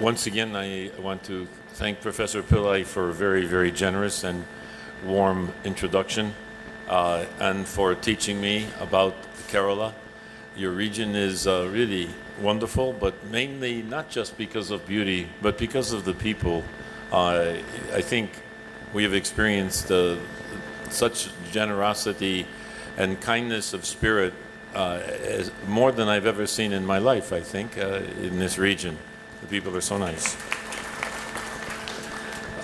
once again, I want to thank Professor Pillai for a very, very generous and warm introduction uh, and for teaching me about Kerala. Your region is uh, really wonderful, but mainly not just because of beauty, but because of the people. Uh, I think we have experienced uh, such generosity and kindness of spirit uh, as, more than I've ever seen in my life, I think, uh, in this region. The people are so nice.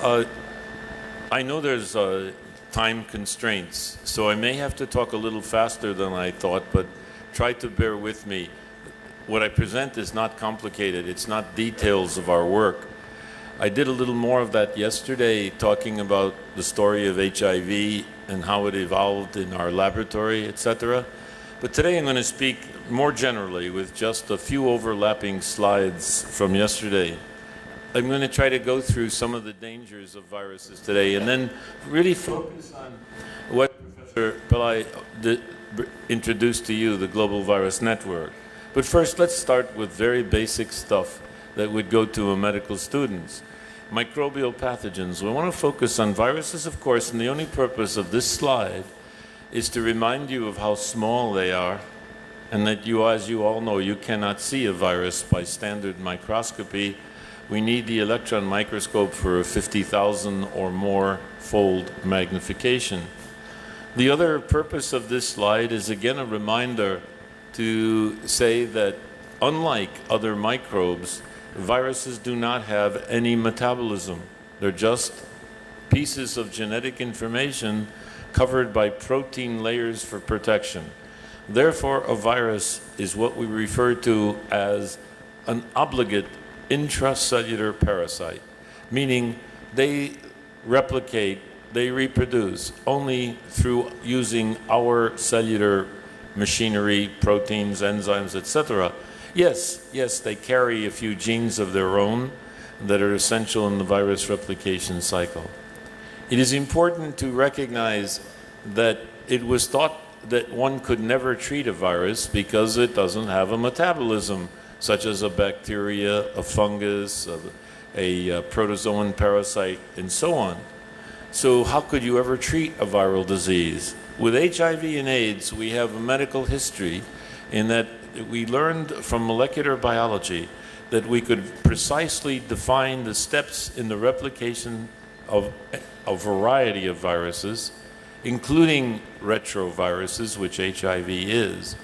Uh, I know there's uh, time constraints, so I may have to talk a little faster than I thought, but try to bear with me. What I present is not complicated. It's not details of our work. I did a little more of that yesterday, talking about the story of HIV and how it evolved in our laboratory, etc. But today I'm going to speak more generally with just a few overlapping slides from yesterday. I'm going to try to go through some of the dangers of viruses today and then really focus on what Professor Pillai introduced to you, the Global Virus Network. But first, let's start with very basic stuff that would go to a medical students. Microbial pathogens. We want to focus on viruses, of course, and the only purpose of this slide is to remind you of how small they are and that you, as you all know, you cannot see a virus by standard microscopy. We need the electron microscope for a 50,000 or more fold magnification. The other purpose of this slide is again a reminder to say that unlike other microbes, viruses do not have any metabolism. They're just pieces of genetic information covered by protein layers for protection. Therefore, a virus is what we refer to as an obligate intracellular parasite, meaning they replicate, they reproduce only through using our cellular machinery, proteins, enzymes, etc. Yes, yes, they carry a few genes of their own that are essential in the virus replication cycle. It is important to recognize that it was thought that one could never treat a virus because it doesn't have a metabolism, such as a bacteria, a fungus, a, a, a protozoan parasite, and so on. So how could you ever treat a viral disease? With HIV and AIDS, we have a medical history in that we learned from molecular biology that we could precisely define the steps in the replication of a variety of viruses, including retroviruses, which HIV is.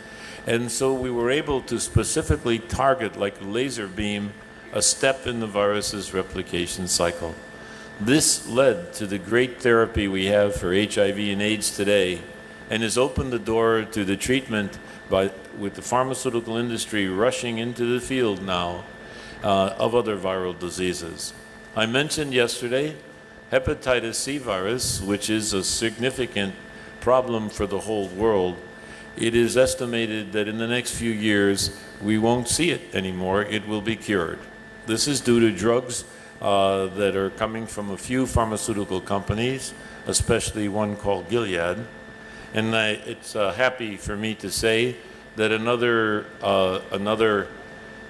And so we were able to specifically target, like a laser beam, a step in the virus's replication cycle. This led to the great therapy we have for HIV and AIDS today and has opened the door to the treatment by, with the pharmaceutical industry rushing into the field now uh, of other viral diseases. I mentioned yesterday hepatitis C virus, which is a significant problem for the whole world. It is estimated that in the next few years, we won't see it anymore. It will be cured. This is due to drugs uh, that are coming from a few pharmaceutical companies, especially one called Gilead. And I, it's uh, happy for me to say that another, uh, another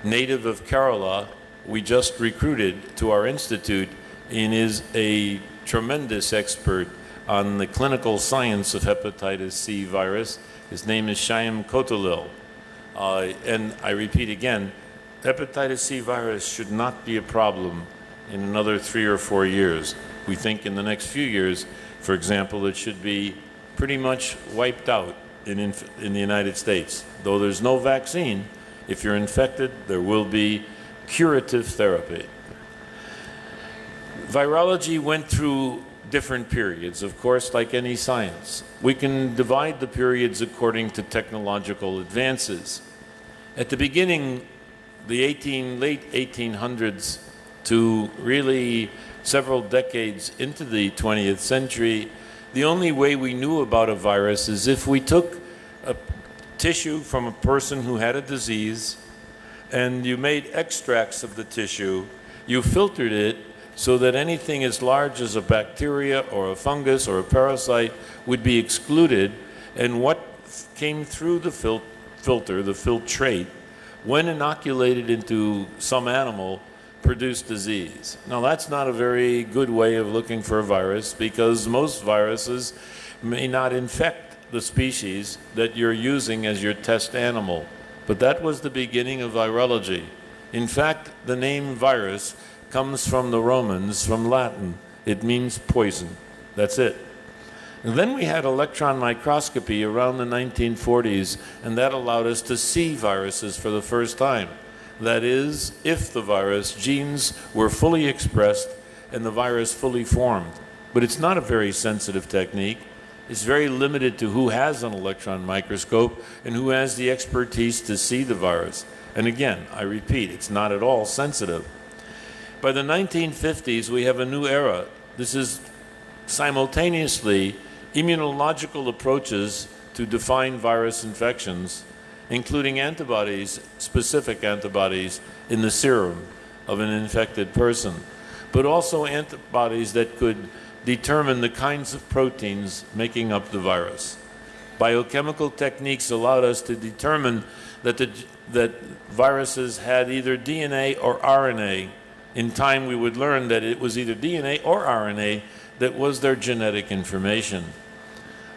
native of Kerala we just recruited to our institute and is a tremendous expert on the clinical science of hepatitis C virus. His name is Shyam Kottilil. Uh, and I repeat again, hepatitis C virus should not be a problem in another three or four years. We think in the next few years, for example, it should be pretty much wiped out in, in the United States. Though there's no vaccine, if you're infected, there will be curative therapy. Virology went through different periods, of course, like any science. We can divide the periods according to technological advances. At the beginning, the 18, late 1800s to really several decades into the 20th century, the only way we knew about a virus is if we took a tissue from a person who had a disease and you made extracts of the tissue, you filtered it so that anything as large as a bacteria or a fungus or a parasite would be excluded, and what came through the fil filter, the filtrate, when inoculated into some animal, produce disease. Now, that's not a very good way of looking for a virus because most viruses may not infect the species that you're using as your test animal. But that was the beginning of virology. In fact, the name virus comes from the Romans, from Latin. It means poison. That's it. And then we had electron microscopy around the 1940s, and that allowed us to see viruses for the first time. That is, if the virus genes were fully expressed and the virus fully formed. But it's not a very sensitive technique. It's very limited to who has an electron microscope and who has the expertise to see the virus. And again, I repeat, it's not at all sensitive. By the 1950s, we have a new era. This is simultaneously immunological approaches to define virus infections, including antibodies, specific antibodies in the serum of an infected person, but also antibodies that could determine the kinds of proteins making up the virus. Biochemical techniques allowed us to determine that, the, that viruses had either DNA or RNA. In time, we would learn that it was either DNA or RNA that was their genetic information.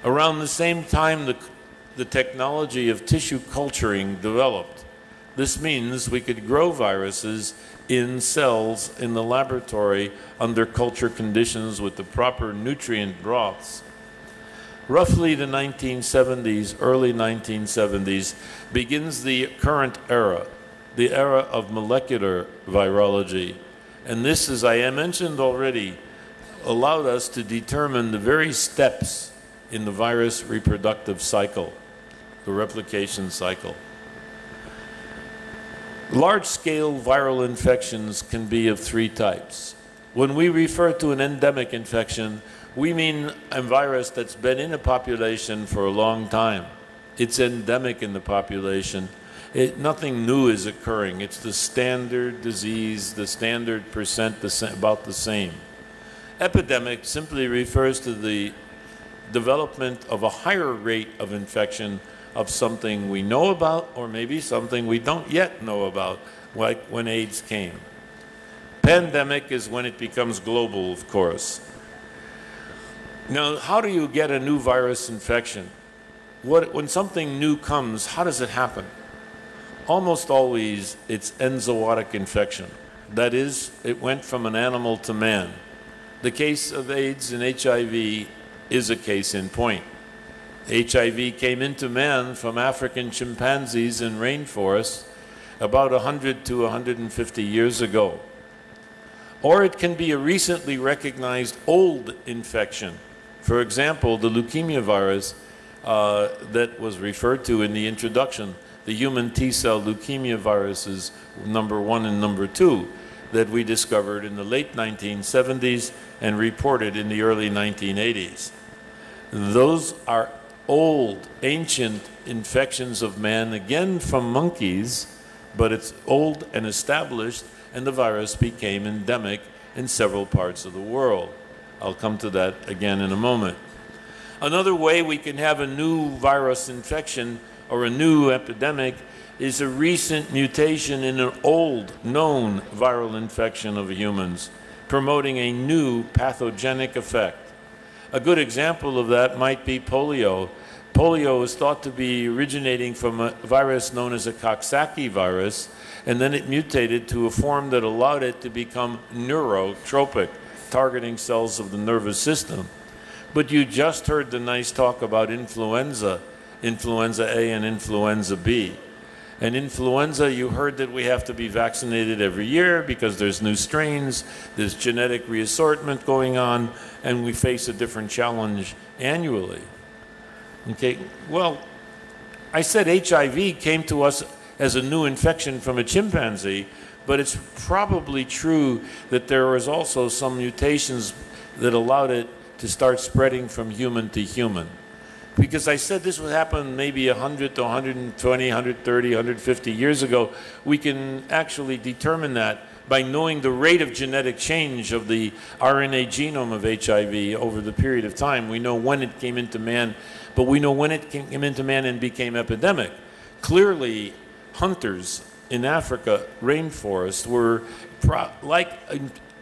Around the same time, the, the technology of tissue culturing developed. This means we could grow viruses in cells in the laboratory under culture conditions with the proper nutrient broths. Roughly the 1970s, early 1970s, begins the current era, the era of molecular virology. And this, as I mentioned already, allowed us to determine the very steps in the virus reproductive cycle, the replication cycle. Large-scale viral infections can be of three types. When we refer to an endemic infection, we mean a virus that's been in a population for a long time. It's endemic in the population. It, nothing new is occurring. It's the standard disease, the standard percent, the, about the same. Epidemic simply refers to the development of a higher rate of infection of something we know about or maybe something we don't yet know about, like when AIDS came. Pandemic is when it becomes global, of course. Now, how do you get a new virus infection? What, when something new comes, how does it happen? Almost always, it's enzootic infection. That is, it went from an animal to man. The case of AIDS and HIV is a case in point. HIV came into man from African chimpanzees in rainforests about 100 to 150 years ago. Or it can be a recently recognized old infection. For example, the leukemia virus uh, that was referred to in the introduction, the human T-cell leukemia viruses number one and number two that we discovered in the late 1970s and reported in the early 1980s. Those are old, ancient infections of man, again from monkeys, but it's old and established, and the virus became endemic in several parts of the world. I'll come to that again in a moment. Another way we can have a new virus infection or a new epidemic is a recent mutation in an old known viral infection of humans, promoting a new pathogenic effect. A good example of that might be polio. Polio is thought to be originating from a virus known as a Coxsackie virus, and then it mutated to a form that allowed it to become neurotropic, targeting cells of the nervous system. But you just heard the nice talk about influenza, influenza A and influenza B. And influenza, you heard that we have to be vaccinated every year because there's new strains, there's genetic reassortment going on, and we face a different challenge annually. Okay, well, I said HIV came to us as a new infection from a chimpanzee, but it's probably true that there was also some mutations that allowed it to start spreading from human to human because I said this would happen maybe 100 to 120, 130, 150 years ago. We can actually determine that by knowing the rate of genetic change of the RNA genome of HIV over the period of time. We know when it came into man, but we know when it came into man and became epidemic. Clearly, hunters in Africa, rainforest were like,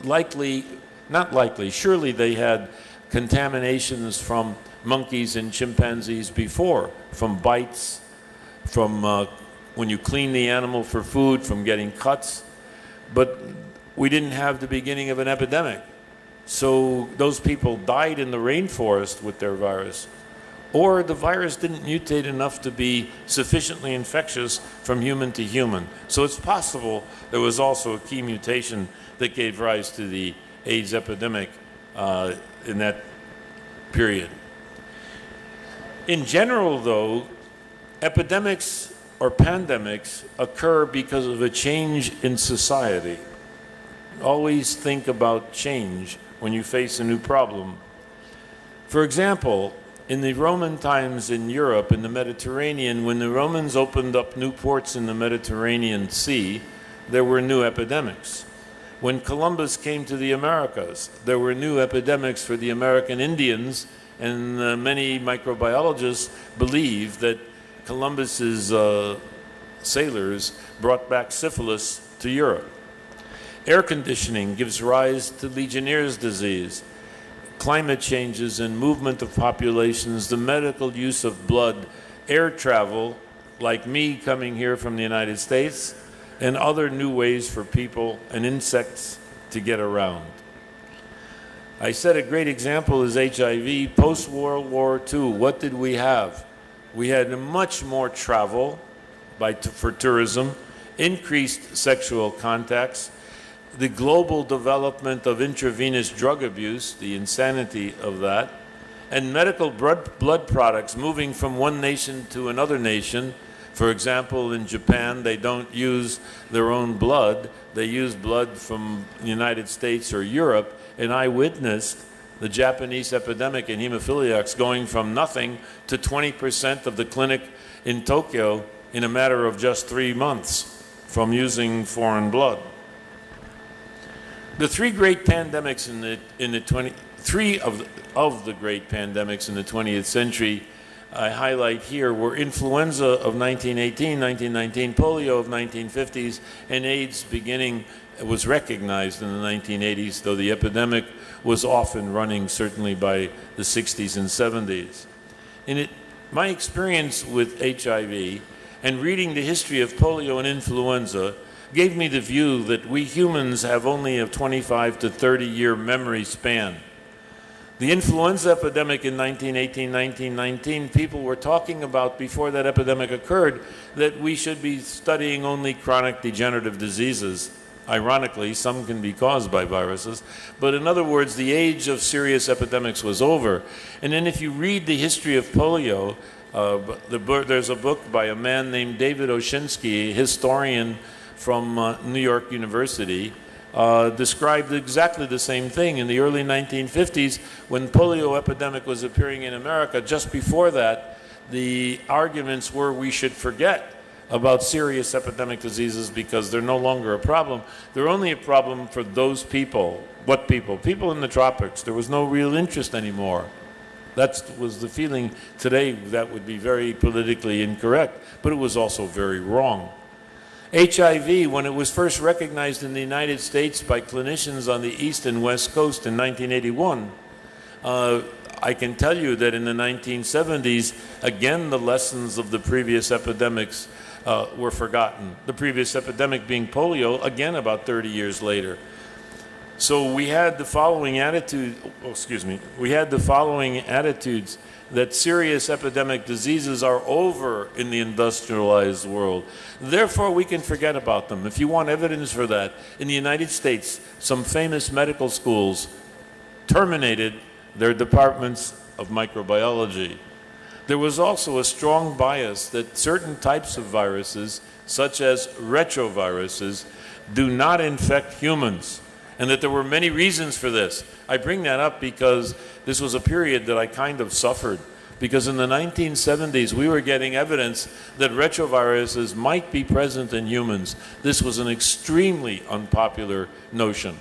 likely, not likely, surely they had contaminations from monkeys and chimpanzees before, from bites, from uh, when you clean the animal for food, from getting cuts. But we didn't have the beginning of an epidemic. So those people died in the rainforest with their virus. Or the virus didn't mutate enough to be sufficiently infectious from human to human. So it's possible there was also a key mutation that gave rise to the AIDS epidemic uh, in that period. In general, though, epidemics or pandemics occur because of a change in society. Always think about change when you face a new problem. For example, in the Roman times in Europe, in the Mediterranean, when the Romans opened up new ports in the Mediterranean Sea, there were new epidemics. When Columbus came to the Americas, there were new epidemics for the American Indians, and uh, many microbiologists believe that Columbus's uh, sailors brought back syphilis to Europe. Air conditioning gives rise to Legionnaire's disease. Climate changes and movement of populations, the medical use of blood, air travel, like me coming here from the United States, and other new ways for people and insects to get around. I said a great example is HIV. Post World War II, what did we have? We had much more travel by, for tourism, increased sexual contacts, the global development of intravenous drug abuse, the insanity of that, and medical blood, blood products moving from one nation to another nation. For example, in Japan, they don't use their own blood. They use blood from the United States or Europe. And I witnessed the Japanese epidemic in hemophiliacs going from nothing to 20% of the clinic in Tokyo in a matter of just three months from using foreign blood. The three great pandemics in the in the 20 three of of the great pandemics in the 20th century I highlight here were influenza of 1918, 1919, polio of 1950s, and AIDS beginning was recognized in the 1980s, though the epidemic was often running certainly by the 60s and 70s. In it, my experience with HIV and reading the history of polio and influenza gave me the view that we humans have only a 25 to 30 year memory span. The influenza epidemic in 1918, 1919, people were talking about before that epidemic occurred that we should be studying only chronic degenerative diseases. Ironically, some can be caused by viruses. But in other words, the age of serious epidemics was over. And then if you read the history of polio, uh, the, there's a book by a man named David Oshinsky, historian from uh, New York University uh, described exactly the same thing in the early 1950s when polio epidemic was appearing in America. Just before that, the arguments were we should forget about serious epidemic diseases because they're no longer a problem. They're only a problem for those people. What people? People in the tropics. There was no real interest anymore. That was the feeling today that would be very politically incorrect, but it was also very wrong. HIV, when it was first recognized in the United States by clinicians on the East and West Coast in 1981, uh, I can tell you that in the 1970s, again, the lessons of the previous epidemics uh, were forgotten. The previous epidemic being polio, again, about 30 years later. So we had the following attitude, oh, excuse me, we had the following attitudes that serious epidemic diseases are over in the industrialized world. Therefore, we can forget about them. If you want evidence for that, in the United States, some famous medical schools terminated their departments of microbiology. There was also a strong bias that certain types of viruses, such as retroviruses, do not infect humans and that there were many reasons for this. I bring that up because this was a period that I kind of suffered. Because in the 1970s, we were getting evidence that retroviruses might be present in humans. This was an extremely unpopular notion.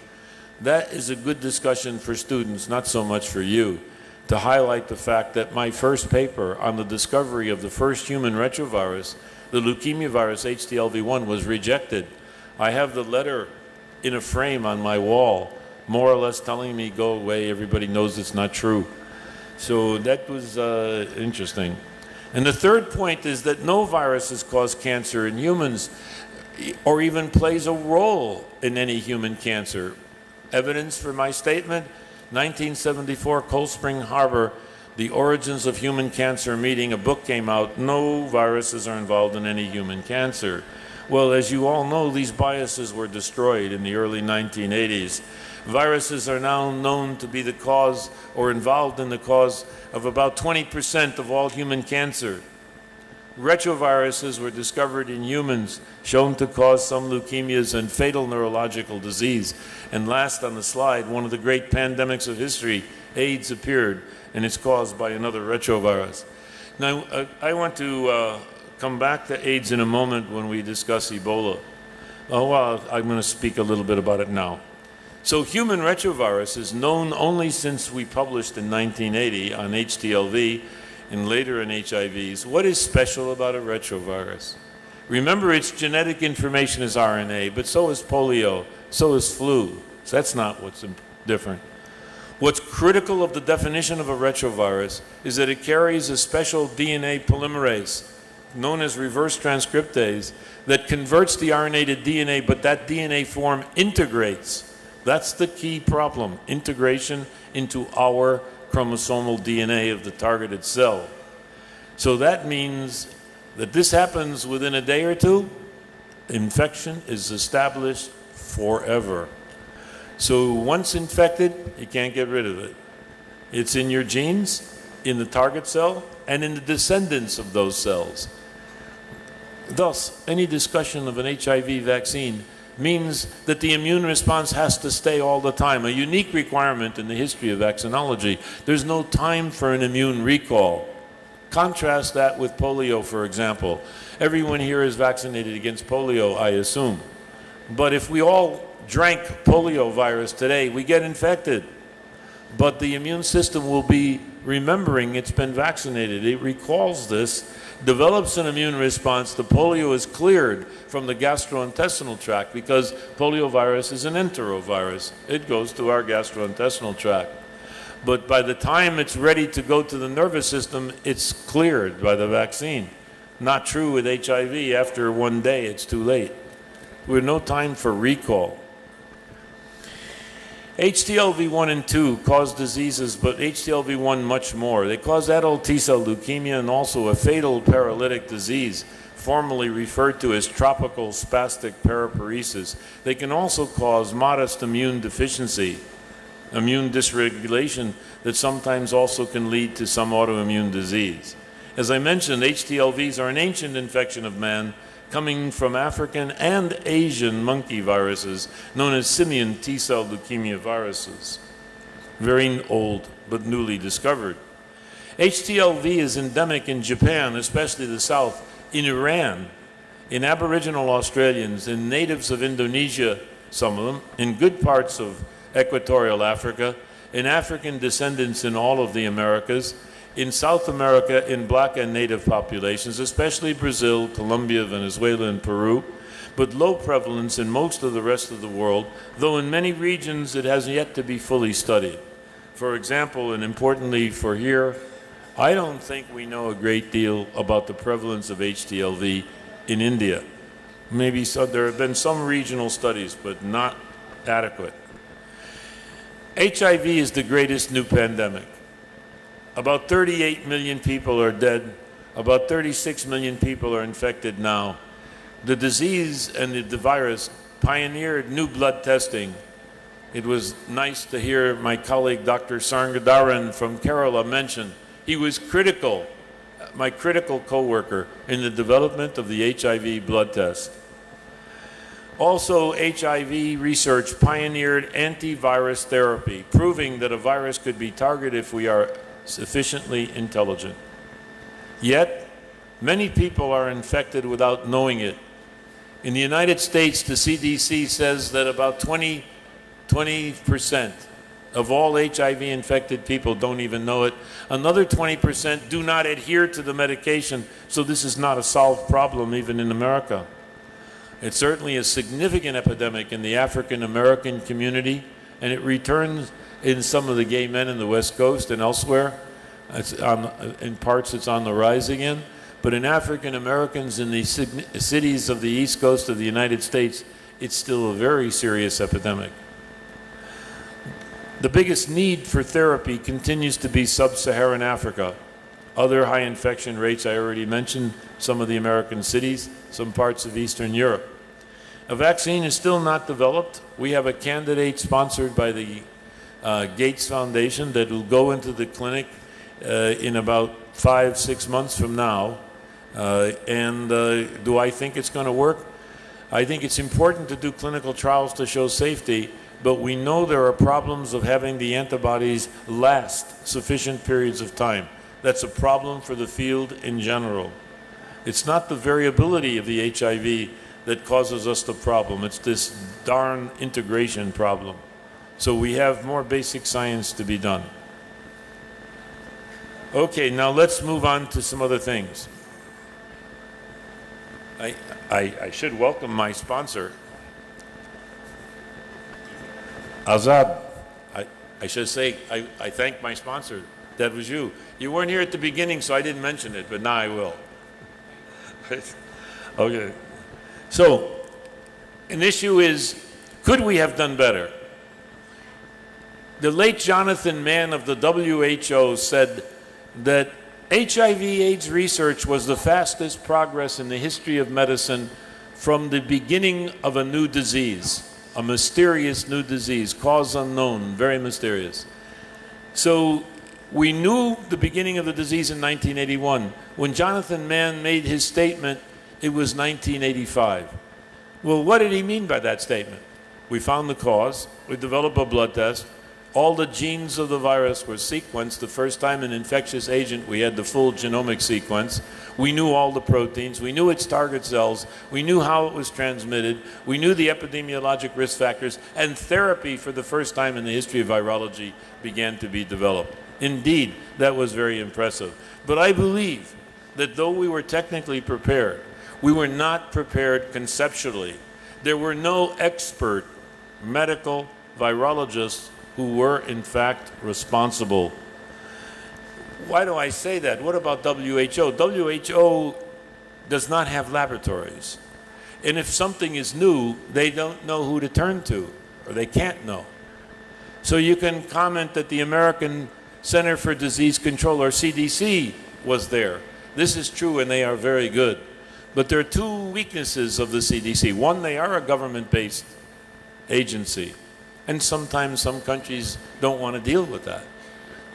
That is a good discussion for students, not so much for you, to highlight the fact that my first paper on the discovery of the first human retrovirus, the leukemia virus HTLV1, was rejected. I have the letter in a frame on my wall, more or less telling me, go away, everybody knows it's not true. So that was uh, interesting. And the third point is that no viruses cause cancer in humans or even plays a role in any human cancer. Evidence for my statement 1974, Cold Spring Harbor, The Origins of Human Cancer meeting, a book came out. No viruses are involved in any human cancer. Well, as you all know, these biases were destroyed in the early 1980s. Viruses are now known to be the cause or involved in the cause of about 20% of all human cancer. Retroviruses were discovered in humans, shown to cause some leukemias and fatal neurological disease. And last on the slide, one of the great pandemics of history, AIDS appeared, and it's caused by another retrovirus. Now, uh, I want to uh, come back to AIDS in a moment when we discuss Ebola. Oh, well, I'm going to speak a little bit about it now. So human retrovirus is known only since we published in 1980 on HTLV and later in HIVs. What is special about a retrovirus? Remember, its genetic information is RNA, but so is polio, so is flu. So that's not what's different. What's critical of the definition of a retrovirus is that it carries a special DNA polymerase known as reverse transcriptase that converts the RNA to DNA, but that DNA form integrates. That's the key problem, integration into our chromosomal DNA of the targeted cell. So that means that this happens within a day or two, infection is established forever. So once infected, you can't get rid of it. It's in your genes, in the target cell, and in the descendants of those cells. Thus, any discussion of an HIV vaccine means that the immune response has to stay all the time, a unique requirement in the history of vaccinology. There's no time for an immune recall. Contrast that with polio, for example. Everyone here is vaccinated against polio, I assume. But if we all drank polio virus today, we get infected. But the immune system will be remembering it's been vaccinated. It recalls this develops an immune response, the polio is cleared from the gastrointestinal tract because poliovirus is an enterovirus. It goes to our gastrointestinal tract. But by the time it's ready to go to the nervous system, it's cleared by the vaccine. Not true with HIV. After one day, it's too late. We have no time for recall. HTLV1 and 2 cause diseases, but HTLV1 much more. They cause adult T-cell leukemia and also a fatal paralytic disease, formerly referred to as tropical spastic paraparesis. They can also cause modest immune deficiency, immune dysregulation that sometimes also can lead to some autoimmune disease. As I mentioned, HTLVs are an ancient infection of man coming from African and Asian monkey viruses known as simian T-cell leukemia viruses. Very old, but newly discovered. HTLV is endemic in Japan, especially the south, in Iran, in Aboriginal Australians, in natives of Indonesia, some of them, in good parts of equatorial Africa, in African descendants in all of the Americas, in South America in black and native populations, especially Brazil, Colombia, Venezuela, and Peru, but low prevalence in most of the rest of the world, though in many regions it has yet to be fully studied. For example, and importantly for here, I don't think we know a great deal about the prevalence of HTLV in India. Maybe so, there have been some regional studies, but not adequate. HIV is the greatest new pandemic. About 38 million people are dead. About 36 million people are infected now. The disease and the, the virus pioneered new blood testing. It was nice to hear my colleague Dr. Sarngadharan from Kerala mention he was critical, my critical co-worker in the development of the HIV blood test. Also, HIV research pioneered antivirus therapy, proving that a virus could be targeted if we are sufficiently intelligent. Yet, many people are infected without knowing it. In the United States, the CDC says that about 20, 20% of all HIV infected people don't even know it. Another 20% do not adhere to the medication, so this is not a solved problem even in America. It's certainly a significant epidemic in the African American community, and it returns in some of the gay men in the West Coast and elsewhere. On, in parts, it's on the rise again. But in African Americans in the cities of the East Coast of the United States, it's still a very serious epidemic. The biggest need for therapy continues to be sub-Saharan Africa. Other high infection rates, I already mentioned, some of the American cities, some parts of Eastern Europe. A vaccine is still not developed. We have a candidate sponsored by the uh, Gates Foundation that will go into the clinic uh, in about five, six months from now. Uh, and uh, do I think it's going to work? I think it's important to do clinical trials to show safety, but we know there are problems of having the antibodies last sufficient periods of time. That's a problem for the field in general. It's not the variability of the HIV that causes us the problem. It's this darn integration problem. So we have more basic science to be done. Okay, now let's move on to some other things. I, I, I should welcome my sponsor, Azad. I, I should say I, I thank my sponsor. That was you. You weren't here at the beginning, so I didn't mention it, but now I will. okay. So, an issue is, could we have done better? The late Jonathan Mann of the WHO said that HIV AIDS research was the fastest progress in the history of medicine from the beginning of a new disease, a mysterious new disease, cause unknown, very mysterious. So we knew the beginning of the disease in 1981. When Jonathan Mann made his statement, it was 1985. Well, what did he mean by that statement? We found the cause, we developed a blood test, all the genes of the virus were sequenced. The first time an infectious agent, we had the full genomic sequence. We knew all the proteins. We knew its target cells. We knew how it was transmitted. We knew the epidemiologic risk factors. And therapy, for the first time in the history of virology, began to be developed. Indeed, that was very impressive. But I believe that though we were technically prepared, we were not prepared conceptually. There were no expert medical virologists who were in fact responsible. Why do I say that? What about WHO? WHO does not have laboratories. And if something is new, they don't know who to turn to, or they can't know. So you can comment that the American Center for Disease Control, or CDC, was there. This is true, and they are very good. But there are two weaknesses of the CDC. One, they are a government-based agency. And sometimes some countries don't want to deal with that.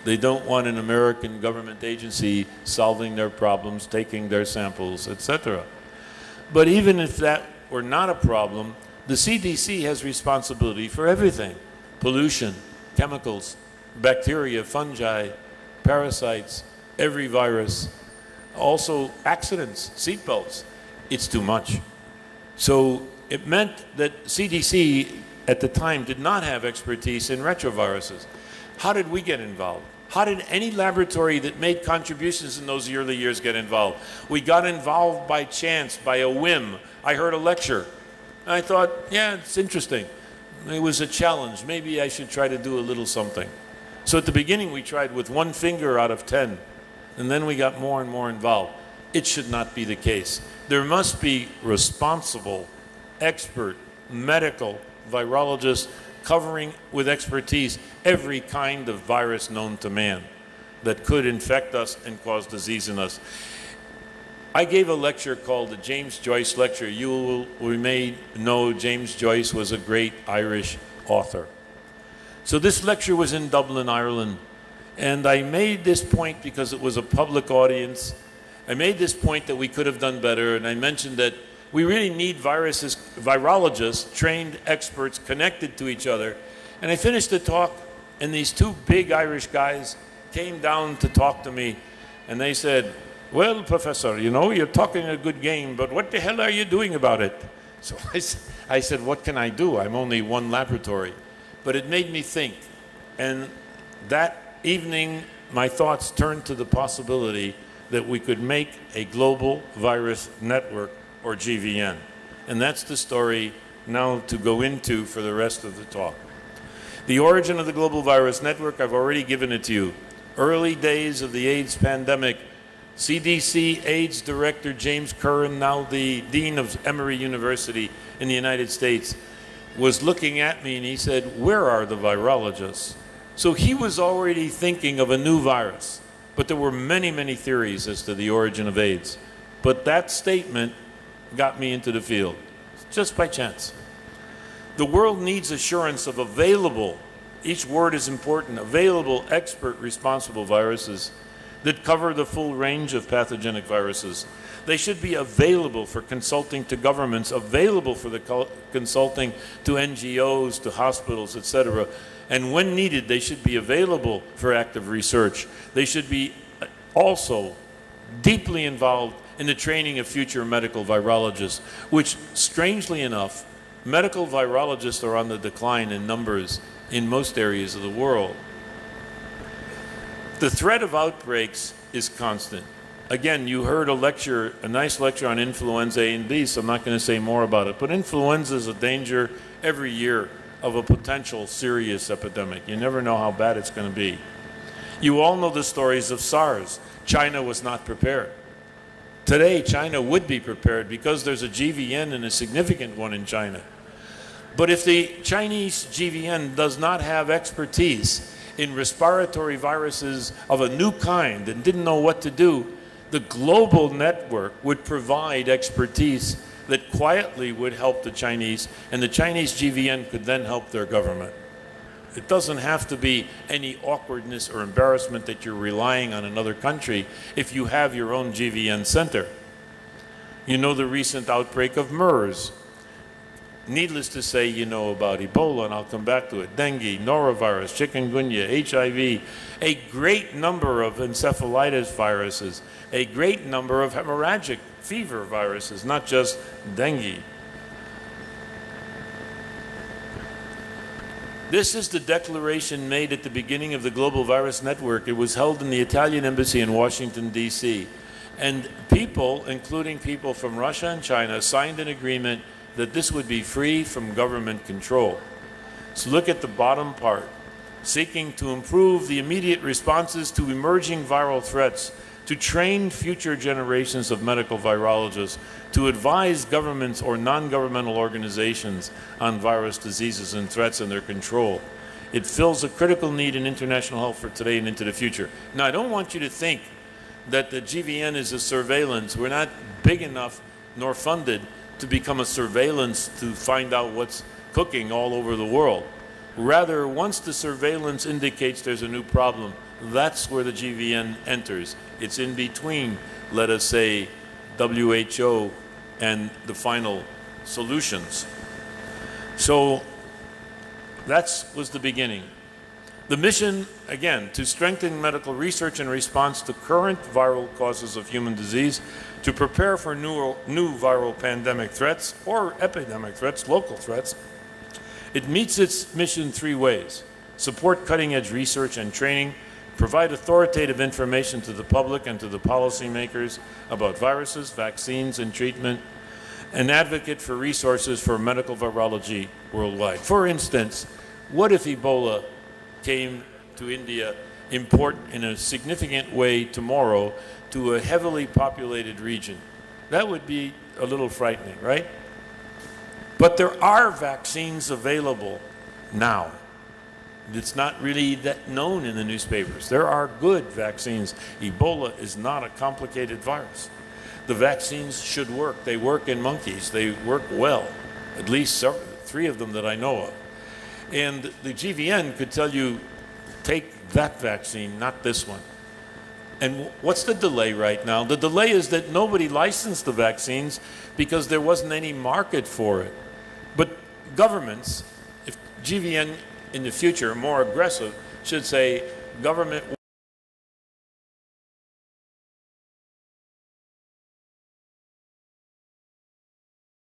They don't want an American government agency solving their problems, taking their samples, etc. But even if that were not a problem, the CDC has responsibility for everything. Pollution, chemicals, bacteria, fungi, parasites, every virus, also accidents, seatbelts. It's too much. So it meant that CDC at the time did not have expertise in retroviruses. How did we get involved? How did any laboratory that made contributions in those early years get involved? We got involved by chance, by a whim. I heard a lecture. I thought, yeah, it's interesting. It was a challenge. Maybe I should try to do a little something. So at the beginning, we tried with one finger out of 10, and then we got more and more involved. It should not be the case. There must be responsible, expert, medical virologists covering with expertise every kind of virus known to man that could infect us and cause disease in us. I gave a lecture called the James Joyce Lecture. You will, we may know James Joyce was a great Irish author. So this lecture was in Dublin, Ireland, and I made this point because it was a public audience. I made this point that we could have done better, and I mentioned that we really need viruses, virologists, trained experts connected to each other. And I finished the talk, and these two big Irish guys came down to talk to me, and they said, well, Professor, you know, you're talking a good game, but what the hell are you doing about it? So I, I said, what can I do? I'm only one laboratory. But it made me think. And that evening, my thoughts turned to the possibility that we could make a global virus network or GVN. And that's the story now to go into for the rest of the talk. The origin of the global virus network, I've already given it to you. Early days of the AIDS pandemic, CDC AIDS Director James Curran, now the Dean of Emory University in the United States, was looking at me and he said, Where are the virologists? So he was already thinking of a new virus. But there were many, many theories as to the origin of AIDS. But that statement got me into the field, just by chance. The world needs assurance of available, each word is important, available expert responsible viruses that cover the full range of pathogenic viruses. They should be available for consulting to governments, available for the consulting to NGOs, to hospitals, etc. And when needed, they should be available for active research. They should be uh, also deeply involved in the training of future medical virologists, which, strangely enough, medical virologists are on the decline in numbers in most areas of the world. The threat of outbreaks is constant. Again, you heard a lecture, a nice lecture on influenza A and B, so I'm not going to say more about it. But influenza is a danger every year of a potential serious epidemic. You never know how bad it's going to be. You all know the stories of SARS. China was not prepared. Today, China would be prepared because there's a GVN and a significant one in China. But if the Chinese GVN does not have expertise in respiratory viruses of a new kind and didn't know what to do, the global network would provide expertise that quietly would help the Chinese, and the Chinese GVN could then help their government. It doesn't have to be any awkwardness or embarrassment that you're relying on another country if you have your own GVN center. You know the recent outbreak of MERS, Needless to say, you know about Ebola, and I'll come back to it. Dengue, norovirus, chikungunya, HIV, a great number of encephalitis viruses, a great number of hemorrhagic fever viruses, not just dengue. This is the declaration made at the beginning of the Global Virus Network. It was held in the Italian Embassy in Washington, D.C. And people, including people from Russia and China, signed an agreement that this would be free from government control. So look at the bottom part, seeking to improve the immediate responses to emerging viral threats, to train future generations of medical virologists, to advise governments or non-governmental organizations on virus diseases and threats and their control. It fills a critical need in international health for today and into the future. Now, I don't want you to think that the GVN is a surveillance. We're not big enough nor funded to become a surveillance to find out what's cooking all over the world. Rather, once the surveillance indicates there's a new problem, that's where the GVN enters. It's in between, let us say, WHO and the final solutions. So that was the beginning. The mission, again, to strengthen medical research in response to current viral causes of human disease to prepare for new, new viral pandemic threats or epidemic threats, local threats, it meets its mission three ways. Support cutting-edge research and training, provide authoritative information to the public and to the policymakers about viruses, vaccines, and treatment, and advocate for resources for medical virology worldwide. For instance, what if Ebola came to India in a significant way tomorrow to a heavily populated region. That would be a little frightening, right? But there are vaccines available now. It's not really that known in the newspapers. There are good vaccines. Ebola is not a complicated virus. The vaccines should work. They work in monkeys. They work well, at least three of them that I know of. And the GVN could tell you, take that vaccine, not this one. And what's the delay right now? The delay is that nobody licensed the vaccines because there wasn't any market for it. But governments, if GVN in the future, more aggressive, should say government